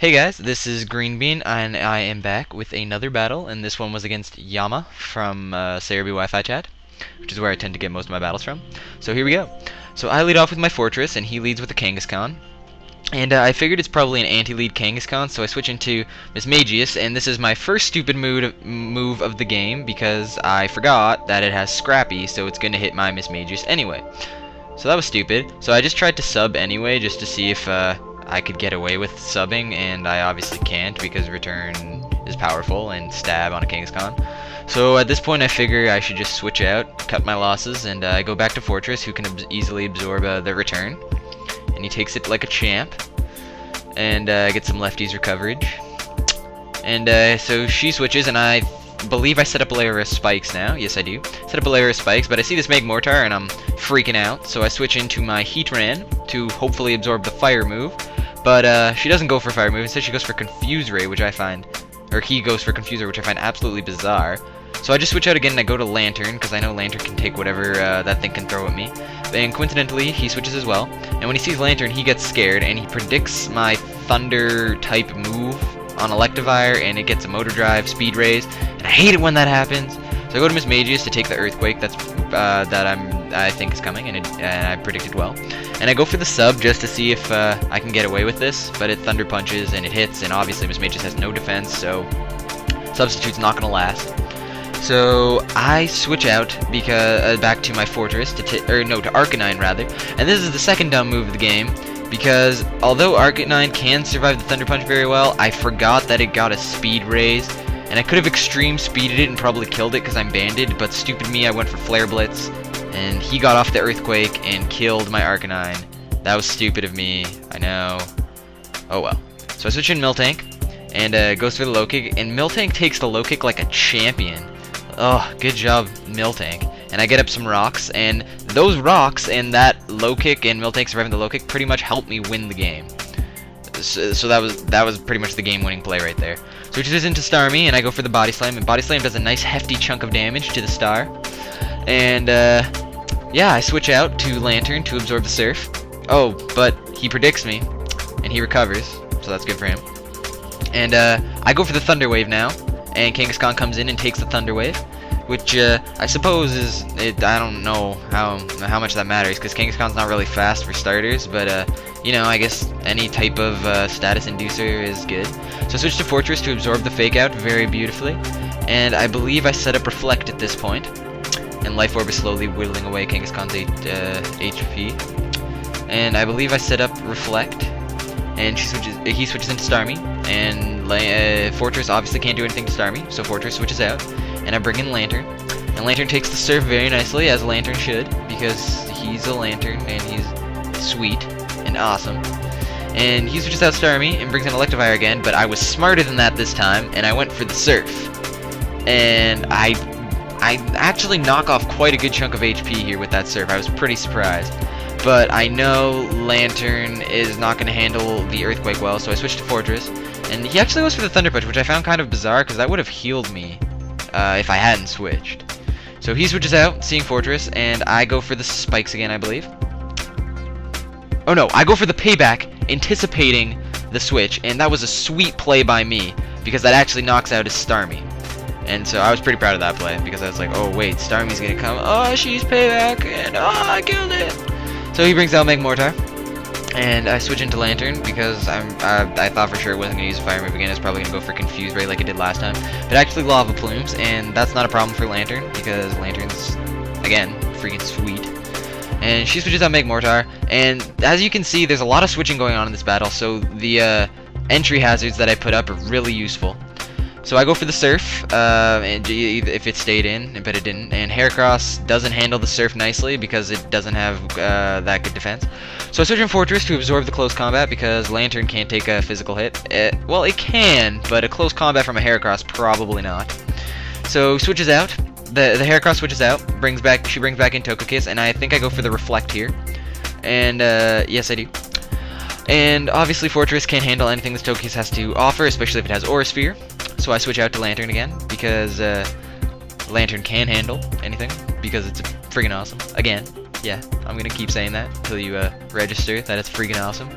Hey guys, this is Greenbean, and I am back with another battle, and this one was against Yama from uh, Serebii Wi-Fi Chat, which is where I tend to get most of my battles from. So here we go. So I lead off with my Forretress, and he leads with the Kangaskhan. And uh, I figured it's probably an anti-lead Kangaskhan, so I switch into Mismagius, and this is my first stupid mood, move of the game, because I forgot that it has Scrappy, so it's going to hit my Mismagius anyway. So that was stupid. So I just tried to sub anyway, just to see if... Uh, I could get away with subbing, and I obviously can't because return is powerful and stab on a King's Kangaskhan. So at this point I figure I should just switch out, cut my losses, and uh, I go back to Forretress who can ab easily absorb uh, the return. And he takes it like a champ, and uh, gets some lefties recoverage. And uh, so she switches, and I believe I set up a layer of spikes now. Yes, I do. Set up a layer of spikes, but I see this Magmortar, and I'm freaking out. So I switch into my Heatran to hopefully absorb the fire move. But uh, she doesn't go for fire move. Instead, she goes for Confuse Ray, which I find, or he goes for Confuse Ray, which I find absolutely bizarre. So I just switch out again and I go to Lanturn, because I know Lanturn can take whatever uh, that thing can throw at me. And coincidentally, he switches as well. And when he sees Lanturn, he gets scared, and he predicts my Thunder-type move on Electivire, and it gets a Motor Drive, Speed Raise, and I hate it when that happens. So I go to Mismagius to take the Earthquake that's uh, that I'm I think is coming, and, it, and I predicted well. And I go for the sub just to see if uh, I can get away with this, but it Thunder Punches and it hits, and obviously Mismagius has no defense, so Substitute's not going to last. So I switch out because uh, back to my forretress to or no to Arcanine rather, and this is the second dumb move of the game because although Arcanine can survive the Thunder Punch very well, I forgot that it got a speed raise, and I could have extreme speeded it and probably killed it because I'm banded, but stupid me, I went for Flare Blitz, and he got off the Earthquake and killed my Arcanine. That was stupid of me, I know. Oh well. So I switch in Miltank, and uh, goes for the low kick, and Miltank takes the low kick like a champion. Oh, good job, Miltank. And I get up some rocks, and those rocks and that low kick and Miltank surviving the low kick pretty much helped me win the game. So, so, that was that was pretty much the game-winning play right there. Switches into Starmie, and I go for the Body Slam, and Body Slam does a nice hefty chunk of damage to the star. And, uh, yeah, I switch out to Lanturn to absorb the Surf. Oh, but he predicts me, and he recovers, so that's good for him. And, uh, I go for the Thunder Wave now, and Kangaskhan comes in and takes the Thunder Wave, which, uh, I suppose is, it, I don't know how how much that matters, because Kangaskhan's not really fast for starters, but, uh, you know, I guess any type of uh, status inducer is good. So I switch to Forretress to absorb the Fake Out very beautifully, and I believe I set up Reflect at this point and Life Orb is slowly whittling away Kangaskhan's uh, HP. And I believe I set up Reflect, and switches. He switches into Starmie, and uh, Forretress obviously can't do anything to Starmie, so Forretress switches out, and I bring in Lanturn. and Lanturn takes the surf very nicely, as Lanturn should, because he's a Lanturn, and he's sweet and awesome. And he switches out Starmie and brings in Electivire again, but I was smarter than that this time, and I went for the Surf. And I I actually knock off quite a good chunk of HP here with that surf. I was pretty surprised. But I know Lanturn is not going to handle the Earthquake well, so I switched to Forretress. And he actually goes for the Thunder Punch, which I found kind of bizarre, because that would have healed me uh, if I hadn't switched. So he switches out, seeing Forretress, and I go for the Spikes again, I believe. Oh no, I go for the Payback, anticipating the switch, and that was a sweet play by me, because that actually knocks out his Starmie. And so I was pretty proud of that play because I was like, oh wait, Starmie's gonna come. Oh, she's payback, and oh, I killed it. So he brings out Magmortar, and I switch into Lanturn because I'm I, I thought for sure it wasn't gonna use fire move again. It's probably gonna go for Confuse Ray like it did last time. But actually Lava Plumes, and that's not a problem for Lanturn because Lanturn's, again freaking sweet. And she switches out Magmortar, and as you can see, there's a lot of switching going on in this battle. So the uh, entry hazards that I put up are really useful. So I go for the Surf, uh, and if it stayed in, but it didn't. And Heracross doesn't handle the Surf nicely because it doesn't have uh, that good defense. So I switch in Forretress to absorb the close combat because Lanturn can't take a physical hit. It, well, it can, but a close combat from a Heracross probably not. So switches out. The the Heracross switches out, brings back she brings back in Togekiss, and I think I go for the Reflect here. And uh, yes, I do. And obviously Forretress can't handle anything this Togekiss has to offer, especially if it has Aura Sphere. So I switch out to Lanturn again, because uh, Lanturn can handle anything, because it's friggin' awesome. Again, yeah, I'm gonna keep saying that until you uh, register that it's freaking awesome.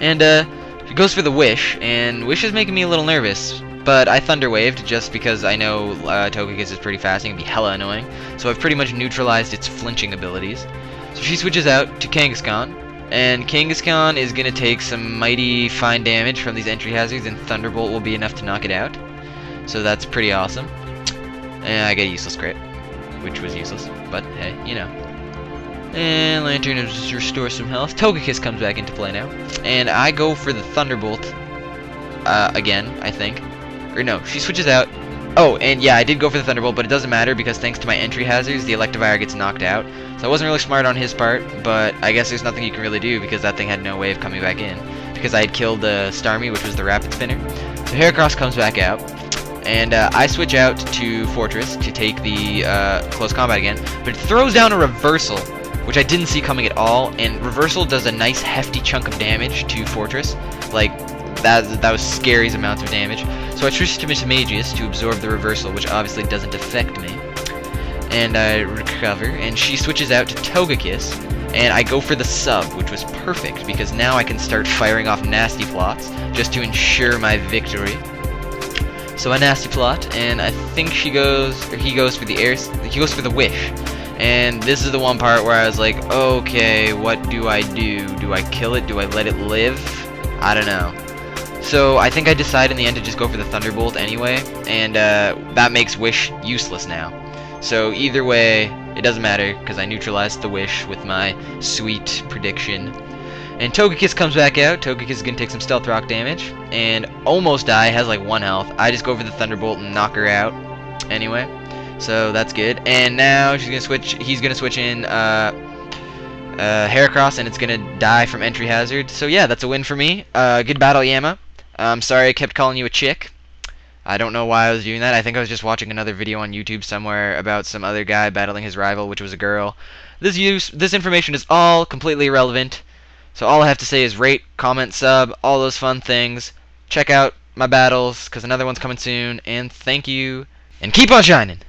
And uh, He goes for the Wish, and Wish is making me a little nervous. But I Thunder Waved just because I know uh, Togekiss is pretty fast and it can be hella annoying. So I've pretty much neutralized its flinching abilities. So she switches out to Kangaskhan, and Kangaskhan is going to take some mighty fine damage from these entry hazards, and Thunderbolt will be enough to knock it out. So that's pretty awesome. And I get a useless crit, which was useless, but hey, you know. And Lanturn just restore some health. Togekiss comes back into play now. And I go for the Thunderbolt uh, again, I think. Or no, she switches out. Oh, and yeah, I did go for the Thunderbolt, but it doesn't matter because thanks to my entry hazards, the Electivire gets knocked out. So I wasn't really smart on his part, but I guess there's nothing you can really do because that thing had no way of coming back in. Because I had killed the Starmie, which was the Rapid Spinner. So Heracross comes back out. And uh, I switch out to Forretress to take the uh, close combat again, but it throws down a reversal, which I didn't see coming at all, and reversal does a nice hefty chunk of damage to Forretress, like that, that was scary amounts of damage. So I switch to Mismagius to absorb the reversal, which obviously doesn't affect me. And I recover, and she switches out to Togekiss, and I go for the sub, which was perfect, because now I can start firing off nasty plots, just to ensure my victory. So a nasty plot, and I think she goes, or he goes for the air, he goes for the wish. And this is the one part where I was like, okay, what do I do? Do I kill it? Do I let it live? I don't know. So I think I decide in the end to just go for the Thunderbolt anyway, and uh, that makes Wish useless now. So either way, it doesn't matter, because I neutralized the Wish with my sweet prediction. And Togekiss comes back out. Togekiss is going to take some Stealth Rock damage, and almost die, has like one health. I just go for the Thunderbolt and knock her out anyway. So that's good. And now she's to switch, he's going to switch in, uh, uh, Heracross, and it's going to die from entry hazard. So yeah, that's a win for me. Uh, good battle, Yama. I'm sorry I kept calling you a chick. I don't know why I was doing that. I think I was just watching another video on YouTube somewhere about some other guy battling his rival, which was a girl. This use this information is all completely irrelevant. So all I have to say is rate, comment, sub, all those fun things. Check out my battles, because another one's coming soon. And thank you. And keep on shining!